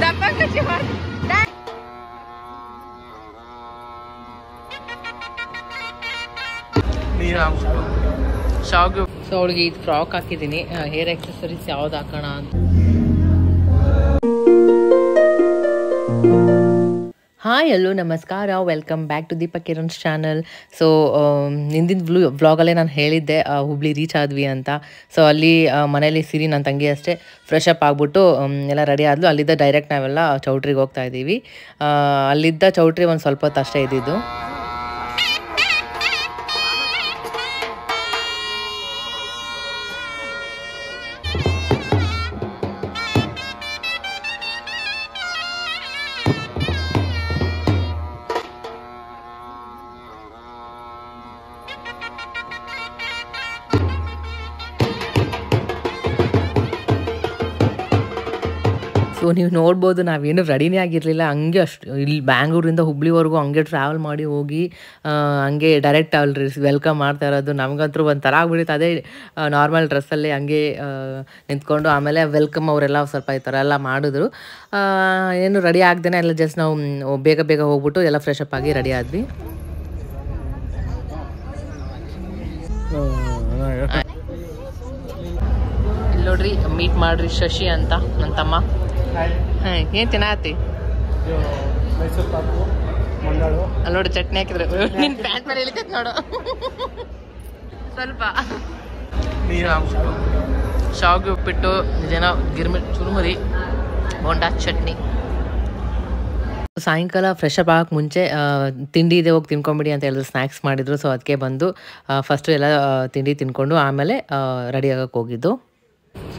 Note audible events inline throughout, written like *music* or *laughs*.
ದಪ್ಪ ಕಚ್ಚಿ ಮಾಡ್- ಶಾವ್ಗೆ. ಸೊ ಅವಳಿಗೆ ಇದು ಫ್ರಾಕ್ ಹಾಕಿದ್ದೀನಿ. ಹೇರ್ ಎಕ್ಸಸರೀಸ್ ಯಾವ್ದು ಹಾಕೋಣ ಅಂತ. ಹಾಯ್ ಎಲ್ಲೋ ನಮಸ್ಕಾರ welcome back to Deepak Kiran's channel so ಹಿಂದಿನ ಬ್ಲೂ ವ್ಲಾಗಲ್ಲೇ ನಾನು ಹೇಳಿದ್ದೆ ಹುಬ್ಳಿ ರೀಚ್ ಆದ್ವಿ ಅಂತ. ಸೊ ಅಲ್ಲಿ ಮನೇಲಿ ಸಿರಿ ನನ್ನ ತಂಗಿ ಅಷ್ಟೇ ಫ್ರೆಶ್ ಅಪ್ ಆಗಿಬಿಟ್ಟು ಎಲ್ಲ ರೆಡಿ ಆದ್ಲು. ಅಲ್ಲಿದ್ದ ಡೈರೆಕ್ಟ್ ನಾವೆಲ್ಲ ಚೌಟ್ರಿಗೆ ಹೋಗ್ತಾ ಇದ್ದೀವಿ. ಅಲ್ಲಿದ್ದ ಚೌಟ್ರಿ ಒಂದು ಸ್ವಲ್ಪ ಹೊತ್ತು ಅಷ್ಟೇ ಇದ್ದಿದ್ದು. ಸೊ ನೀವು ನೋಡ್ಬೋದು ನಾವೇನು ರೆಡಿನೇ ಆಗಿರಲಿಲ್ಲ. ಹಂಗೆ ಅಷ್ಟು ಇಲ್ಲಿ ಬ್ಯಾಂಗ್ಳೂರಿಂದ ಹುಬ್ಳಿವರೆಗೂ ಹಂಗೆ ಟ್ರಾವೆಲ್ ಮಾಡಿ ಹೋಗಿ ಹಂಗೆ ಡೈರೆಕ್ಟ್ ಅವ್ರಿ ವೆಲ್ಕಮ್ ಮಾಡ್ತಾ ಇರೋದು. ನಮಗಂತೂ ಒಂಥರ ಆಗ್ಬಿಡುತ್ತೆ ಅದೇ ನಾರ್ಮಲ್ ಡ್ರೆಸ್ಸಲ್ಲಿ ಹಂಗೆ ನಿಂತ್ಕೊಂಡು ಆಮೇಲೆ ವೆಲ್ಕಮ್ ಅವರೆಲ್ಲ ಸ್ವಲ್ಪ ಈ ಥರ ಎಲ್ಲ ಮಾಡಿದ್ರು. ಏನು ರೆಡಿ ಆಗ್ದೇ ಎಲ್ಲ ಜಸ್ಟ್ ನಾವು ಬೇಗ ಬೇಗ ಹೋಗ್ಬಿಟ್ಟು ಎಲ್ಲ ಫ್ರೆಶ್ ಅಪ್ ಆಗಿ ರೆಡಿ ಆದ್ವಿ. ಇಲ್ಲಿ ನೋಡ್ರಿ ಮೀಟ್ ಮಾಡ್ರಿ ಶಶಿ ಅಂತ ನನ್ನ ತಮ್ಮ. ಹಾಂ ಏನು ತಿನ್ನತಿ ಮೈಸೂರು ಪಾಕು ಮಂಡಾಳು. ಅಲ್ಲಿ ನೋಡಿ ಚಟ್ನಿ ಹಾಕಿದ್ರೆ. ನಿನ್ ಪ್ಯಾಂಟ್ ಮೇಲೆ ಇಳಿಕತ್ ನೋಡು. ಸ್ವಲ್ಪ. ಶಾವಿಗೆ ಉಪ್ಪಿಟ್ಟು ಜನ ಗಿರ್ಮಿ ಚುರುಮುರಿ ಬೋಂಡಾ ಚಟ್ನಿ. ಸಾಯಂಕಾಲ ಫ್ರೆಶ್ ಅಪ್ ಆಗಕ್ಕೆ ಮುಂಚೆ ತಿಂಡಿ ಇದೆ ಹೋಗಿ ತಿನ್ಕೊಂಬಿಡಿ ಅಂತ ಹೇಳಿದ್ರು ಸ್ನ್ಯಾಕ್ಸ್ ಮಾಡಿದ್ರು ಸೊ ಅದಕ್ಕೆ ಬಂದು ಫಸ್ಟು ಎಲ್ಲ ತಿಂಡಿ ತಿನ್ಕೊಂಡು ಆಮೇಲೆ ರೆಡಿ ಆಗಕ್ಕೆ ಹೋಗಿದ್ದು.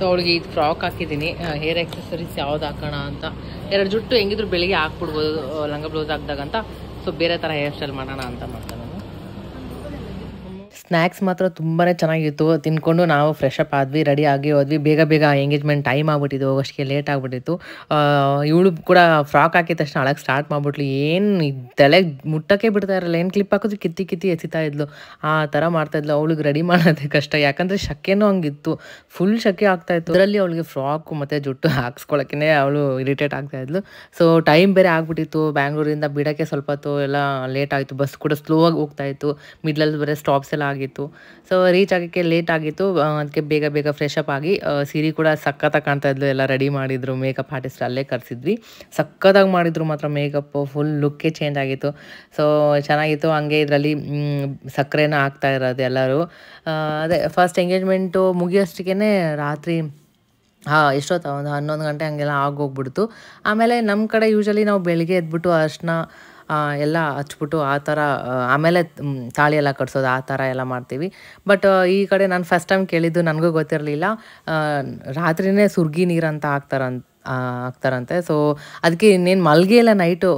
ಸೊ ಅವಳಿಗೆ ಇದು ಫ್ರಾಕ್ ಹಾಕಿದ್ದೀನಿ. ಹೇರ್ ಎಕ್ಸಸರೀಸ್ ಯಾವ್ದು ಹಾಕೋಣ ಅಂತ. ಎರಡು ಜುಟ್ಟು ಹೆಂಗಿದ್ರು ಬೆಳಿಗ್ಗೆ ಹಾಕ್ಬಿಡ್ಬೋದು, ಲಂಗ ಬ್ಲೌಸ್ ಹಾಕ್ದಾಗ ಅಂತ. ಸೊ ಬೇರೆ ಥರ ಹೇರ್ ಸ್ಟೈಲ್ ಮಾಡೋಣ ಅಂತ ಮಾಡ್ದೆ ನಾನು. ಸ್ನ್ಯಾಕ್ಸ್ ಮಾತ್ರ ತುಂಬಾ ಚೆನ್ನಾಗಿತ್ತು. ತಿನ್ಕೊಂಡು ನಾವು ಫ್ರೆಶ್ ಅಪ್ ಆದ್ವಿ ರೆಡಿ ಆಗಿ ಹೋದ್ವಿ. ಬೇಗ ಬೇಗ ಎಂಗೇಜ್ಮೆಂಟ್ ಟೈಮ್ ಆಗ್ಬಿಟ್ಟಿದ್ದು ಹೋಗೋಷ್ಟಕ್ಕೆ ಲೇಟ್ ಆಗಿಬಿಟ್ಟಿತ್ತು. ಇವಳು ಕೂಡ ಫ್ರಾಕ್ ಹಾಕಿದ ತಕ್ಷಣ ಅಳಕ್ಕೆ ಸ್ಟಾರ್ಟ್ ಮಾಡ್ಬಿಟ್ಲು. ಏನು ತಲೆಗೆ ಮುಟ್ಟಕ್ಕೆ ಬಿಡ್ತಾ ಇರಲ್ಲ. ಏನು ಕ್ಲಿಪ್ ಹಾಕಿದ್ರು ಕಿತ್ತಿ ಕಿತ್ತಿ ಎಸಿತಾ ಇದ್ಲು. ಆ ಥರ ಮಾಡ್ತಾ ಇದ್ಲು. ಅವಳಿಗೆ ರೆಡಿ ಮಾಡೋದೇ ಕಷ್ಟ. ಯಾಕಂದರೆ ಶಕೆನೂ ಹಂಗಿತ್ತು. ಫುಲ್ ಶಕೆ ಆಗ್ತಾ ಇತ್ತು. ಅದರಲ್ಲಿ ಅವಳಿಗೆ ಫ್ರಾಕು ಮತ್ತು ಜುಟ್ಟು ಹಾಕ್ಸ್ಕೊಳಕ್ಕೆ ಅವಳು ಇರಿಟೇಟ್ ಆಗ್ತಾ ಇದ್ಲು. ಸೊ ಟೈಮ್ ಬೇರೆ ಆಗ್ಬಿಟ್ಟಿತ್ತು. ಬ್ಯಾಂಗ್ಳೂರಿಂದ ಬಿಡೋಕ್ಕೆ ಸ್ವಲ್ಪ ಹೊತ್ತು ಎಲ್ಲ ಲೇಟ್ ಆಯಿತು. ಬಸ್ ಕೂಡ ಸ್ಲೋ ಆಗಿ ಹೋಗ್ತಾ ಇತ್ತು. ಮಿಡ್ಲಲ್ಲಿ ಬೇರೆ ಸ್ಟಾಪ್ಸ್ ಎಲ್ಲ ಆಗಿತ್ತು. ಸೊ ರೀಚ್ ಆಗೋಕ್ಕೆ ಲೇಟ್ ಆಗಿತ್ತು. ಅದಕ್ಕೆ ಬೇಗ ಬೇಗ ಫ್ರೆಶ್ ಅಪ್ ಆಗಿ ಸೀರೆ ಕೂಡ ಸಖತ್ತಾಗಿ ಕಾಣ್ತಾ ಇದ್ಲು. ಎಲ್ಲ ರೆಡಿ ಮಾಡಿದ್ರು. ಮೇಕಪ್ ಆರ್ಟಿಸ್ಟ್ ಅಲ್ಲೇ ಕರೆಸಿದ್ವಿ. ಸಖತ್ತಾಗಿ ಮಾಡಿದ್ರು ಮಾತ್ರ ಮೇಕಪ್ ಫುಲ್ ಲುಕ್ಕೇ ಚೇಂಜ್ ಆಗಿತ್ತು. ಸೊ ಚೆನ್ನಾಗಿತ್ತು. ಹಂಗೆ ಇದರಲ್ಲಿ ಸಕ್ಕರೆನ ಹಾಕ್ತಾ ಇರೋದು ಎಲ್ಲರೂ. ಅದೇ ಫಸ್ಟ್ ಎಂಗೇಜ್ಮೆಂಟು ಮುಗಿಯೋಷ್ಟಕ್ಕೇ ರಾತ್ರಿ, ಹಾಂ, ಎಷ್ಟೊತ್ತ? ಒಂದು ಹನ್ನೊಂದು ಗಂಟೆ ಹಂಗೆಲ್ಲ ಆಗೋಗ್ಬಿಡ್ತು. ಆಮೇಲೆ ನಮ್ಮ ಕಡೆ ಯೂಶಲಿ ನಾವು ಬೆಳಿಗ್ಗೆ ಎದ್ಬಿಟ್ಟು ಅರ್ಶಿನ ಎಲ್ಲ ಹಚ್ಬಿಟ್ಟು ಆ ಥರ ಆಮೇಲೆ ತಾಳಿ ಎಲ್ಲ ಕಟ್ಸೋದು, ಆ ಥರ ಎಲ್ಲ ಮಾಡ್ತೀವಿ. ಬಟ್ ಈ ಕಡೆ ನಾನು ಫಸ್ಟ್ ಟೈಮ್ ಕೇಳಿದ್ದು ನನಗೂ ಗೊತ್ತಿರಲಿಲ್ಲ. ರಾತ್ರಿನೇ ಸುರ್ಗಿ ನೀರು ಅಂತ ಹಾಕ್ತಾರಂತ. ಆ, ಹಾಕ್ತಾರಂತೆ ಸೊ ಅದಕ್ಕೆ ಇನ್ನೇನು ಮಲಗೇ ಇಲ್ಲ night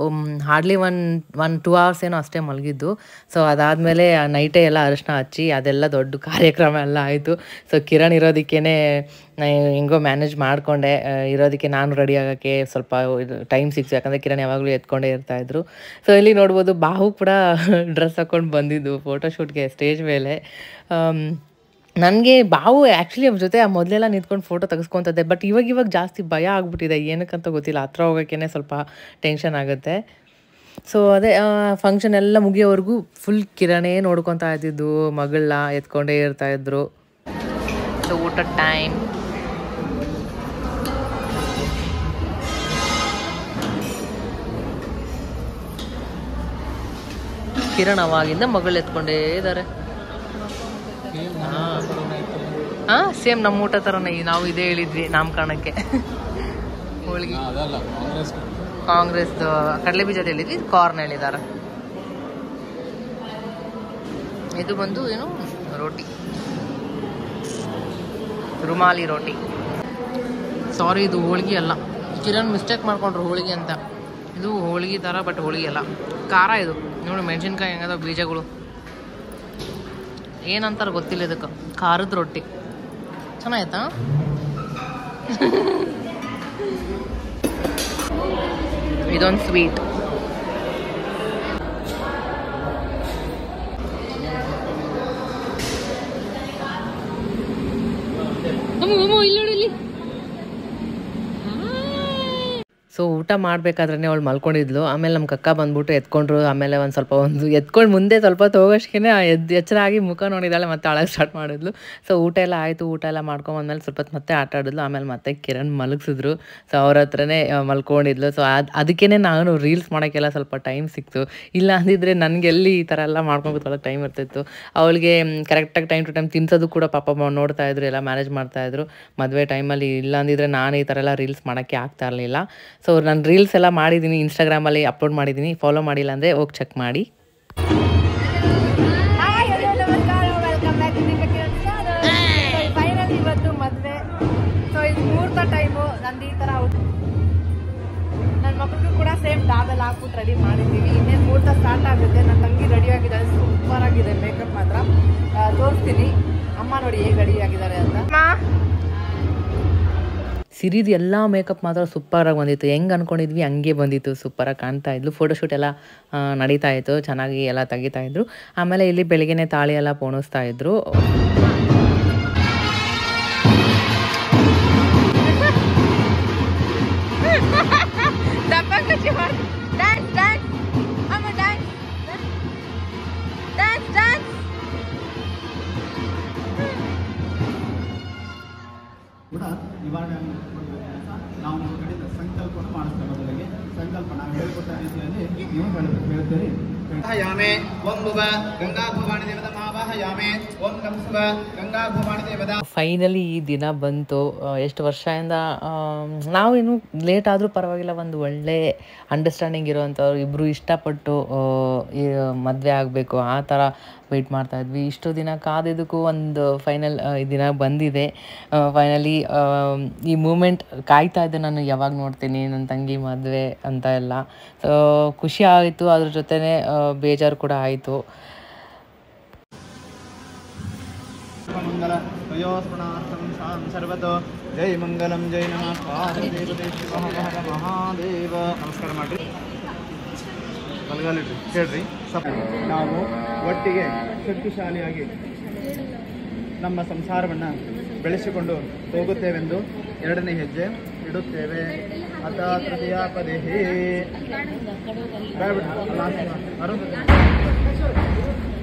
hardly one one two hours ಏನೋ ಅಷ್ಟೇ ಮಲಗಿದ್ದು. ಸೊ ಅದಾದಮೇಲೆ ನೈಟೇ ಎಲ್ಲ ಅರಿಶಿನ ಹಚ್ಚಿ ಅದೆಲ್ಲ ದೊಡ್ಡ ಕಾರ್ಯಕ್ರಮ ಎಲ್ಲ ಆಯಿತು. ಸೊ ಕಿರಣ್ ಇರೋದಕ್ಕೇ ಹೆಂಗೋ ಮ್ಯಾನೇಜ್ ಮಾಡಿಕೊಂಡೆ. ಇರೋದಕ್ಕೆ ನಾನು ರೆಡಿ ಆಗೋಕ್ಕೆ ಸ್ವಲ್ಪ ಟೈಮ್ ಸಿಕ್ಸು ಯಾಕಂದರೆ ಕಿರಣ್ ಯಾವಾಗಲೂ ಎತ್ಕೊಂಡೇ ಇರ್ತಾಯಿದ್ರು ಸೊ ಇಲ್ಲಿ ನೋಡ್ಬೋದು ಬಾಹು ಕೂಡ *laughs* ಡ್ರೆಸ್ ಹಾಕ್ಕೊಂಡು ಬಂದಿದ್ದು. ಫೋಟೋಶೂಟ್ಗೆ ಸ್ಟೇಜ್ ಮೇಲೆ. ನನಗೆ ಬಾವು ಆ್ಯಕ್ಚುಲಿ ಅವ್ರ ಜೊತೆ ಮೊದಲೆಲ್ಲ ನಿಂತ್ಕೊಂಡು ಫೋಟೋ ತೆಗೆಸ್ಕೊತದ್ದೆ ಬಟ್ ಇವಾಗ ಇವಾಗ ಜಾಸ್ತಿ ಭಯ ಆಗ್ಬಿಟ್ಟಿದೆ. ಏನಕ್ಕಂತ ಗೊತ್ತಿಲ್ಲ. ಹತ್ರ ಹೋಗೋಕ್ಕೇ ಸ್ವಲ್ಪ ಟೆನ್ಷನ್ ಆಗುತ್ತೆ. ಸೊ ಅದೇ ಫಂಕ್ಷನ್ ಎಲ್ಲ ಮುಗಿಯೋವರೆಗೂ ಫುಲ್ ಕಿರಣೇ ನೋಡ್ಕೊತಾ ಇದ್ದಿದ್ದು ಮಗಳನ್ನ ಎತ್ಕೊಂಡೇ ಇರ್ತಾ ಇದ್ರು. ಊಟ ಟೈಮ್ ಕಿರಣವಾಗಿಂದ ಮಗಳು ಎತ್ಕೊಂಡೇ ಇದ್ದಾರೆ ಹಾ, ಸೇಮ್ ನಮ್ಮ ಊಟ ಥರನೇ ನಾವು ಇದೇ ಹೇಳಿದ್ವಿ ನಾಮಕರಣಕ್ಕೆ. ಹೋಳಿಗೆ. ಕಾಂಗ್ರೆಸ್ ಕಡಲೆ ಬೀಜದ ಹೇಳಿದ್ವಿ ಕಾರ್ನ್ ಹೇಳಿದಾರ ಇದು ಬಂದು ಏನು, ರೋಟಿ. ರುಮಾಲಿ ರೋಟಿ. ಸಾರಿ ಇದು ಹೋಳಿಗೆ ಅಲ್ಲ. ಕಿರಣ್ ಮಿಸ್ಟೇಕ್ ಮಾಡ್ಕೊಂಡ್ರು ಹೋಳಿಗೆ ಅಂತ. ಇದು ಹೋಳಿಗೆ ಥರ ಬಟ್ ಹೋಳಿಗೆ ಅಲ್ಲ. ಖಾರ ಇದು. ನೋಡಿ, ಮೆಣಸಿನ್ಕಾಯಿ ಹೆಂಗದ ಬೀಜಗಳು. ಏನಂತಾರ ಗೊತ್ತಿಲ್ಲ ಇದಕ್ಕೆ. ಖಾರದ ರೊಟ್ಟಿ. ಚೆನ್ನಾಯ್ತಾ *laughs* ಇದೊಂದು ಸ್ವೀಟ್ ಸೊ ಊಟ ಮಾಡಬೇಕಾದ್ರೆ ಅವಳು ಮಲ್ಕೊಂಡಿದ್ಲು. ಆಮೇಲೆ ನಮ್ಮ ಕಕ್ಕ ಬಂದ್ಬಿಟ್ಟು ಎತ್ಕೊಂಡ್ರು. ಆಮೇಲೆ ಒಂದು ಸ್ವಲ್ಪ ಒಂದು ಎತ್ಕೊಂಡು ಮುಂದೆ ಸ್ವಲ್ಪ ಹೋಗೋಷ್ಗೆ ಎದ್ದು ಎಚ್ಚರ ಆಗಿ ಮುಖ ನೋಡಿದಾಳೆ ಮತ್ತೆ ಅಳಗೆ ಸ್ಟಾರ್ಟ್ ಮಾಡಿದ್ಲು. ಸೊ ಊಟ ಎಲ್ಲ ಆಯಿತು. ಊಟ ಎಲ್ಲ ಮಾಡ್ಕೊಂಬಂದ್ಮೇಲೆ ಸ್ವಲ್ಪ ಮತ್ತೆ ಆಟ ಆಡಿದ್ಲು. ಆಮೇಲೆ ಮತ್ತೆ ಕಿರಣ್ ಮಲಗಿಸಿದ್ರು. ಸೊ ಅವ್ರ ಹತ್ರನೇ ಮಲ್ಕೊಂಡಿದ್ಲು. ಸೊ ಅದು ಅದಕ್ಕೇ ನಾನು ರೀಲ್ಸ್ ಮಾಡೋಕ್ಕೆಲ್ಲ ಸ್ವಲ್ಪ ಟೈಮ್ ಸಿಕ್ತು. ಇಲ್ಲ ಅಂದಿದ್ರೆ ನನಗೆ ಎಲ್ಲಿ ಈ ಥರ ಎಲ್ಲ ಮಾಡ್ಕೊಂಡು ಕೂತ್ಕೊಳ್ಳೋಕೆ ಟೈಮ್ ಇರ್ತಿತ್ತು. ಅವಳಿಗೆ ಕರೆಕ್ಟಾಗಿ ಟೈಮ್ ಟು ಟೈಮ್ ತಿನ್ಸೋದು ಕೂಡ ಪಾಪ ನೋಡ್ತಾ ಇದ್ರು, ಎಲ್ಲ ಮ್ಯಾನೇಜ್ ಮಾಡ್ತಾ ಇದ್ರು. ಮದುವೆ ಟೈಮಲ್ಲಿ ಇಲ್ಲ ಅಂದಿದ್ರೆ ನಾನು ಈ ಥರ ಎಲ್ಲ ರೀಲ್ಸ್ ಮಾಡೋಕ್ಕೆ ಆಗ್ತಾ ಇರಲಿಲ್ಲ. ಸೊ ನಾನು ರೀಲ್ಸ್ ಎಲ್ಲ ಮಾಡಿದ್ದೀನಿ ಇನ್ಸ್ಟಾಗ್ರಾಮಲ್ಲಿ ಅಪ್ಲೋಡ್ ಮಾಡಿದ್ದೀನಿ ಫಾಲೋ ಮಾಡಿಲ್ಲ ಅಂದರೆ ಹೋಗಿ ಚೆಕ್ ಮಾಡಿ. ಹಾಯ್ ಹಲೋ ನಮಸ್ಕಾರ. Welcome back to Deepak final ಇವತ್ತು ಮದುವೆ. ಸೊ ಇದು ಮುಹೂರ್ತ ಟೈಮು ನಂದು ಈ ಥರ ಔಟ್ ನನ್ನ ಮಕ್ಕಳಿಗೂ ಕೂಡ ಸೇಮ್ ಡಾಬೆಲ್ ಹಾಕ್ಬಿಟ್ಟು ರೆಡಿ ಮಾಡಿದ್ದೀವಿ ಇನ್ನೇನು ಮುಹೂರ್ತ ಸ್ಟಾರ್ಟ್ ಆಗುತ್ತೆ. ನನ್ನ ತಂಗಿ ರೆಡಿ ಆಗಿದ್ದಾಳೆ ಸೂಪರ್ ಆಗಿದೆ. ಮೇಕಪ್ ಮಾತ್ರ. ಆ, ತೋರಿಸ್ತೀನಿ. ಅಮ್ಮ ನೋಡಿ ಹೇಗೆ ರೆಡಿ ಆಗಿದ್ದಾರೆ ಅಂತ. ಸಿರಿದು ಎಲ್ಲ ಮೇಕಪ್ ಮಾತ್ರ ಸೂಪರಾಗಿ ಬಂದಿತ್ತು. ಹೆಂಗೆ ಅಂದ್ಕೊಂಡಿದ್ವಿ ಹಂಗೆ ಬಂದಿತ್ತು ಸೂಪರಾಗಿ ಕಾಣ್ತಾ ಇದ್ಲು. ಫೋಟೋಶೂಟ್ ಎಲ್ಲ ನಡೀತಾ ಇತ್ತು. ಚೆನ್ನಾಗಿ ಎಲ್ಲ ತೆಗಿತಾ ಇದ್ರು. ಆಮೇಲೆ ಇಲ್ಲಿ ಬೆಳಗ್ಗೆನೇ ತಾಳಿ ಎಲ್ಲ ಪೋಣಿಸ್ತಾ ಇದ್ರು. *laughs* ಕೂಡ ನಿವಾರಣೆ ನಾವು ನಮ್ಮ ಕಡೆಯಿಂದ ಸಂಕಲ್ಪವನ್ನು ಮಾಡಿಸ್ತೇವೆ ಮೊದಲಿಗೆ ಸಂಕಲ್ಪ ನಾವು ಹೇಳಿಕೊಟ್ಟ ರೀತಿಯಲ್ಲಿ ನೀವು ಹೇಳ್ತೀರಿ ಫೈನಲಿ ಈ ದಿನ ಬಂತು. ಎಷ್ಟು ವರ್ಷದಿಂದ ನಾವೇನು ಲೇಟ್ ಆದರೂ ಪರವಾಗಿಲ್ಲ, ಒಂದು ಒಳ್ಳೆ ಅಂಡರ್ಸ್ಟ್ಯಾಂಡಿಂಗ್ ಇರೋವಂಥವ್ರು ಇಬ್ಬರು ಇಷ್ಟಪಟ್ಟು ಮದುವೆ ಆಗಬೇಕು, ಆ ಥರ ವೇಟ್ ಮಾಡ್ತಾ ಇದ್ವಿ. ಇಷ್ಟು ದಿನ ಕಾದಿದ್ದಕ್ಕೂ ಒಂದು ಫೈನಲ್ ದಿನ ಬಂದಿದೆ. ಫೈನಲಿ ಈ ಮೂಮೆಂಟ್ ಕಾಯ್ತಾ ಇದ್ದೆ ನಾನು, ಯಾವಾಗ ನೋಡ್ತೀನಿ ನನ್ನ ತಂಗಿ ಮದುವೆ ಅಂತ ಎಲ್ಲ. ಸೊ ಖುಷಿ ಆಯಿತು. ಅದ್ರ ಜೊತೆನೇ ಬೇಜಾರು ಕೂಡ ಆಯಿತು. ಜೈ ಮಂಗಲಂ ಜೈ ನಮಃ ಮಹಾದೇವ ನಮಸ್ಕಾರ ಮಾಡ್ರಿ ಬಲಗಾಲಿಟ್ರಿ ಹೇಳ್ರಿ ನಾವು ಒಟ್ಟಿಗೆ ಶಕ್ತಿಶಾಲಿಯಾಗಿ ನಮ್ಮ ಸಂಸಾರವನ್ನು ಬೆಳೆಸಿಕೊಂಡು ಹೋಗುತ್ತೇವೆಂದು ಎರಡನೇ ಹೆಜ್ಜೆ ಇಡುತ್ತೇವೆ. ಅತ ತೃತೀಯ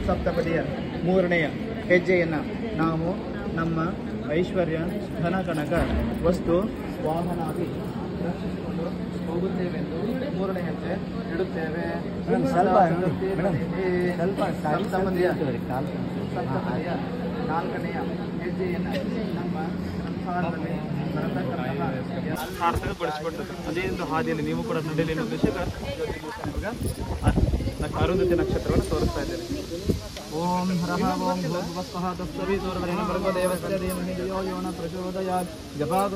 ಸಪ್ತಪದಿಯ ಮೂರನೆಯ ಹೆಜ್ಜೆಯನ್ನು ನಾವು ನಮ್ಮ ಐಶ್ವರ್ಯ ಧನ ಕನಕ ವಸ್ತು ವಾಹನಾಗಿ ರಕ್ಷಿಸಿಕೊಂಡು ಹೋಗುತ್ತೇವೆಂದು ಮೂರನೇ ಹೆಜ್ಜೆ ಇಡುತ್ತೇವೆ. ಸ್ವಲ್ಪ ಸ್ವಲ್ಪ ಸಪ್ತಪದಿಯ ನಾಲ್ಕನೆಯ ಹೆಜ್ಜೆಯನ್ನು ನಮ್ಮ ಸಂಸಾರದಲ್ಲಿ ಸಾರ್ಥಕಗೊಳಿಸಿಕೊಟ್ಟದ್ದು ಅದೇ ಒಂದು ಹಾದಿಯಲ್ಲಿ ನೀವು ಕೂಡ ನಡೆಯಲಿ ಅನ್ನೋ ನಿಮಗೆ ಅರುಂಧತಿ ನಕ್ಷತ್ರವನ್ನು ತೋರಿಸ್ತಾ ಇದ್ದೇನೆ ಓಂ ಹರಹ ಓಂ ಭೂರ್ಭುವಸ್ವಃ ತತ್ಸವಿತುರ್ವರೆಣ್ಯಂ ಭರ್ಗೋ ದೇವಸ್ಯ ಧೀಮಹಿ ಧಿಯೋ ಯೋ ನ ಪ್ರಚೋದಯಾತ್ ಜಪಾದ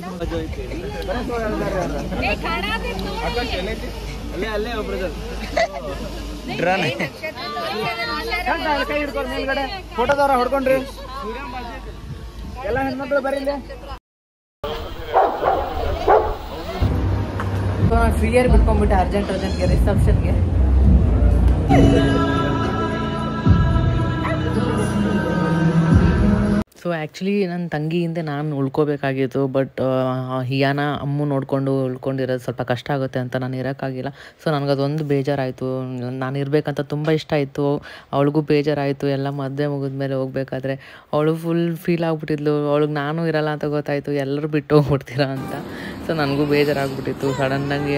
ಅಲ್ಲೇ ಅಲ್ಲೇ ಒಬ್ರು ಡ್ರಾನ್. ಕೈ ಹಿಡ್ಕೊಂಡು ಮೇಲ್ಗಡೆ ಫೋಟೋದವ್ರ ಹೊಡ್ಕೊಂಡ್ರಿ. ಎಲ್ಲ ಹೆಣ್ಮಕ್ಳು ಬರೀ ಫ್ರೀಯರ್ ಬಿಟ್ಕೊಂಡ್ಬಿಟ್ಟೆ ಅರ್ಜೆಂಟ್ ಅರ್ಜೆಂಟ್ಗೆ ರಿಸೆಪ್ಷನ್ಗೆ ಸೊ ಆ್ಯಕ್ಚುಲಿ ನನ್ನ ತಂಗಿ ಹಿಂದೆ ನಾನು ಉಳ್ಕೋಬೇಕಾಗಿತ್ತು ಬಟ್ ಹಿಯಾನ ಅಮ್ಮು ನೋಡಿಕೊಂಡು ಉಳ್ಕೊಂಡಿರೋದು ಸ್ವಲ್ಪ ಕಷ್ಟ ಆಗುತ್ತೆ ಅಂತ ನಾನು ಇರೋಕ್ಕಾಗಿಲ್ಲ. ಸೊ ನನಗದೊಂದು ಬೇಜಾರಾಯಿತು. ನಾನು ಇರಬೇಕಂತ ತುಂಬ ಇಷ್ಟ ಆಯಿತು. ಅವಳಿಗೂ ಬೇಜಾರಾಯಿತು. ಎಲ್ಲ ಮದುವೆ ಮುಗಿದ್ಮೇಲೆ ಹೋಗಬೇಕಾದ್ರೆ ಅವಳು ಫುಲ್ ಫೀಲ್ ಆಗಿಬಿಟ್ಟಿದ್ಲು. ಅವಳಿಗೆ ನಾನು ಇರಲ್ಲ ಅಂತ ಗೊತ್ತಾಯಿತು. ಎಲ್ಲರೂ ಬಿಟ್ಟು ಹೋಗ್ಬಿಡ್ತೀರಾ ಅಂತ. ಸೊ ನನಗೂ ಬೇಜಾರಾಗ್ಬಿಟ್ಟಿತ್ತು. ಸಡನ್ನಾಗಿ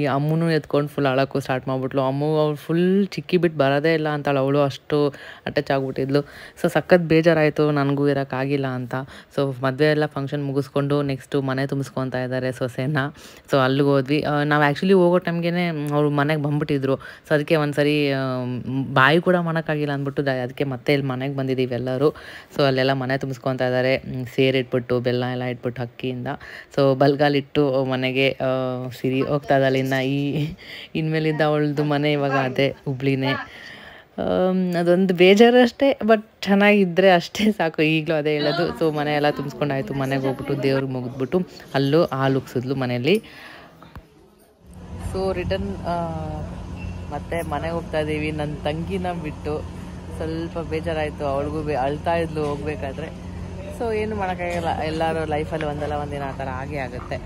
ಈ ಅಮ್ಮನೂ ಎತ್ಕೊಂಡು ಫುಲ್ ಅಳಕ್ಕೂ ಸ್ಟಾರ್ಟ್ ಮಾಡಿಬಿಟ್ಲು. ಅಮ್ಮು ಅವ್ಳು ಫುಲ್ ಚಿಕ್ಕಿ ಬಿಟ್ಟು ಬರೋದೇ ಇಲ್ಲ ಅಂತಾಳೆ. ಅವಳು ಅಷ್ಟು ಅಟ್ಯಾಚ್ ಆಗ್ಬಿಟ್ಟಿದ್ಲು. ಸೊ ಸಖತ್ ಬೇಜಾರಾಯಿತು. ನನಗೂ ಇರೋಕ್ಕಾಗಿಲ್ಲ ಅಂತ. ಸೊ ಮದುವೆ ಎಲ್ಲ ಫಂಕ್ಷನ್ ಮುಗಿಸ್ಕೊಂಡು ನೆಕ್ಸ್ಟು ಮನೆ ತುಂಬಿಸ್ಕೊತಾ ಇದ್ದಾರೆ ಸೊಸೆನ. ಸೊ ಅಲ್ಲಿಗೆ ಹೋದ್ವಿ. ನಾವು ಆ್ಯಕ್ಚುಲಿ ಹೋಗೋ ಟೈಮ್ಗೆ ಅವ್ರು ಮನೆಗೆ ಬಂದ್ಬಿಟ್ಟಿದ್ರು. ಸೊ ಅದಕ್ಕೆ ಒಂದು ಸರಿ ಬಾಯಿ ಕೂಡ ಮಾಡೋಕ್ಕಾಗಿಲ್ಲ ಅಂದ್ಬಿಟ್ಟು ಅದಕ್ಕೆ ಮತ್ತೆ ಇಲ್ಲಿ ಮನೆಗೆ ಬಂದಿದ್ದೀವಿ ಎಲ್ಲರೂ. ಸೊ ಅಲ್ಲೆಲ್ಲ ಮನೆ ತುಂಬಿಸ್ಕೊತಾ ಇದ್ದಾರೆ. ಸೇರಿಟ್ಬಿಟ್ಟು ಸೇರು ಇಟ್ಬಿಟ್ಟು, ಬೆಲ್ಲ ಎಲ್ಲ ಇಟ್ಬಿಟ್ಟು ಅಕ್ಕಿಯಿಂದ ಸೊ ಬಲ್ಗಾಲಿಟ್ಟು ಮನೆಗೆ ಸಿರಿ ಹೋಗ್ತಾ ಇದ್ದಾಳೆ ಇನ್ನು ಈ ಇನ್ಮೇಲಿಂದ ಅವಳದು ಮನೆ ಇವಾಗ ಅದೇ ಹುಬ್ಳಿನೇ. ಅದೊಂದು ಬೇಜಾರು ಅಷ್ಟೇ ಬಟ್ ಚೆನ್ನಾಗಿದ್ದರೆ ಅಷ್ಟೇ ಸಾಕು. ಈಗಲೂ ಅದೇ ಹೇಳೋದು. ಸೊ ಮನೆ ಎಲ್ಲ ತುಂಬಿಸ್ಕೊಂಡಾಯ್ತು. ಮನೆಗೆ ಹೋಗ್ಬಿಟ್ಟು ದೇವ್ರಿಗೆ ಮುಗಿದ್ಬಿಟ್ಟು ಅಲ್ಲೂ ಹಾಲು ಉಗ್ಸಿದ್ಲು ಮನೆಯಲ್ಲಿ. ಸೊ ರಿಟರ್ನ್ ಮತ್ತೆ ಮನೆಗೆ ಹೋಗ್ತಾ ಇದ್ದೀವಿ ನನ್ನ ತಂಗಿನ ಬಿಟ್ಟು ಸ್ವಲ್ಪ ಬೇಜಾರಾಯಿತು. ಅವಳಿಗೂ ಬೇ, ಅಳ್ತಾ ಇದ್ಲು ಹೋಗ್ಬೇಕಾದ್ರೆ. ಸೊ ಏನು ಮಾಡೋಕ್ಕಾಗಲ್ಲ. ಎಲ್ಲರೂ ಲೈಫಲ್ಲಿ ಒಂದಲ್ಲ ಒಂದಿನ ಆ ಥರ ಆಗೇ ಆಗುತ್ತೆ.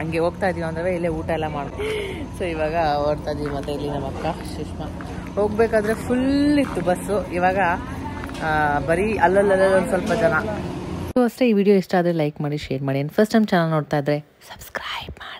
ಹಂಗೆ ಹೋಗ್ತಾ ಇದೀವಿ ಅಂದ್ರೆ ಇಲ್ಲೇ ಊಟ ಎಲ್ಲ ಮಾಡ್ತೀವಿ ಸೊ ಇವಾಗ ಓಡ್ತಾ ಇದೀವಿ ಮತ್ತೆ ಇಲ್ಲಿ ನಮ್ಮ ಅಕ್ಕ, ಸುಷ್ಮಾ. ಹೋಗ್ಬೇಕಾದ್ರೆ ಫುಲ್ ಇತ್ತು ಬಸ್ಸು ಇವಾಗ ಬರೀ ಅಲ್ಲಲ್ಲಲ್ಲ ಒಂದು ಸ್ವಲ್ಪ ಜನ. ಅಷ್ಟೇ ಈ ವಿಡಿಯೋ ಇಷ್ಟ ಆದರೆ ಲೈಕ್ ಮಾಡಿ ಶೇರ್ ಮಾಡಿ. ಫಸ್ಟ್ ಟೈಮ್ ಚಾನಲ್ ನೋಡ್ತಾ ಇದ್ರೆ ಸಬ್ಸ್ಕ್ರೈಬ್ ಮಾಡಿ.